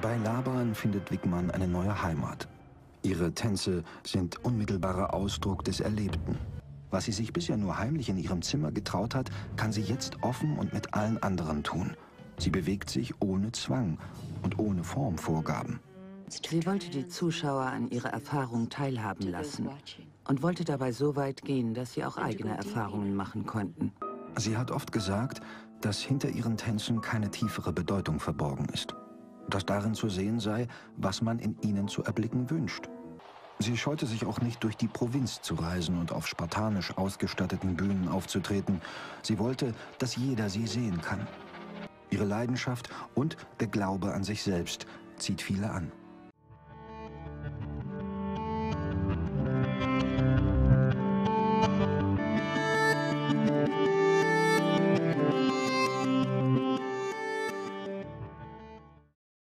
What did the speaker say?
Bei Laban findet Wickmann eine neue Heimat. Ihre Tänze sind unmittelbarer Ausdruck des Erlebten. Was sie sich bisher nur heimlich in ihrem Zimmer getraut hat, kann sie jetzt offen und mit allen anderen tun. Sie bewegt sich ohne Zwang und ohne Formvorgaben. Sie wollte die Zuschauer an ihrer Erfahrung teilhaben lassen und wollte dabei so weit gehen, dass sie auch eigene Erfahrungen machen konnten. Sie hat oft gesagt, dass hinter ihren Tänzen keine tiefere Bedeutung verborgen ist. Dass darin zu sehen sei, was man in ihnen zu erblicken wünscht. Sie scheute sich auch nicht, durch die Provinz zu reisen und auf spartanisch ausgestatteten Bühnen aufzutreten. Sie wollte, dass jeder sie sehen kann. Ihre Leidenschaft und der Glaube an sich selbst zieht viele an.